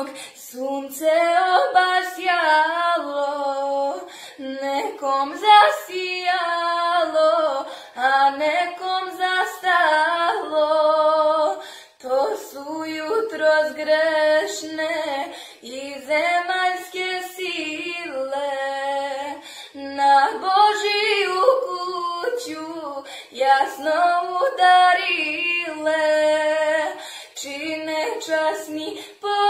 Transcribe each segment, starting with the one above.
jednog sunce obasjalo, nekom zasijalo, a nekom zastalo. To su jutro zgrešne i zemaljske sile na Božiju kuću jasno udarile. Čine časni po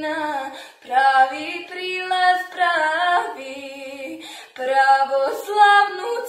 Syna, pravý prílez, praví, pravoslavnú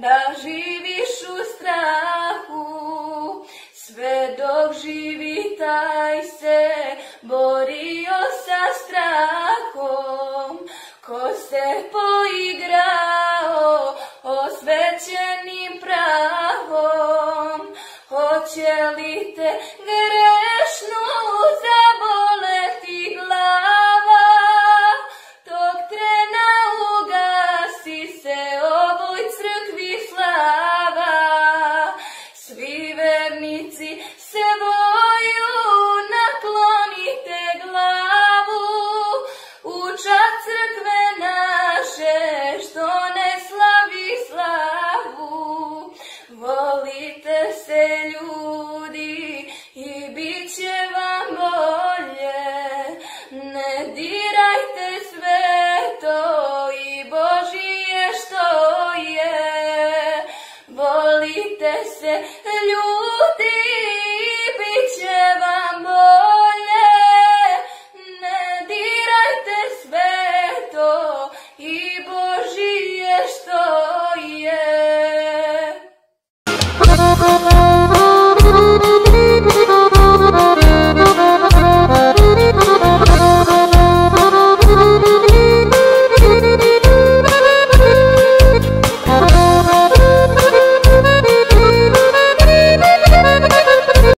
da živiš u strahu, sve dok živi taj se borio sa strahom, ko se poigrao osvećenim prahom, hoće li te Hilfe,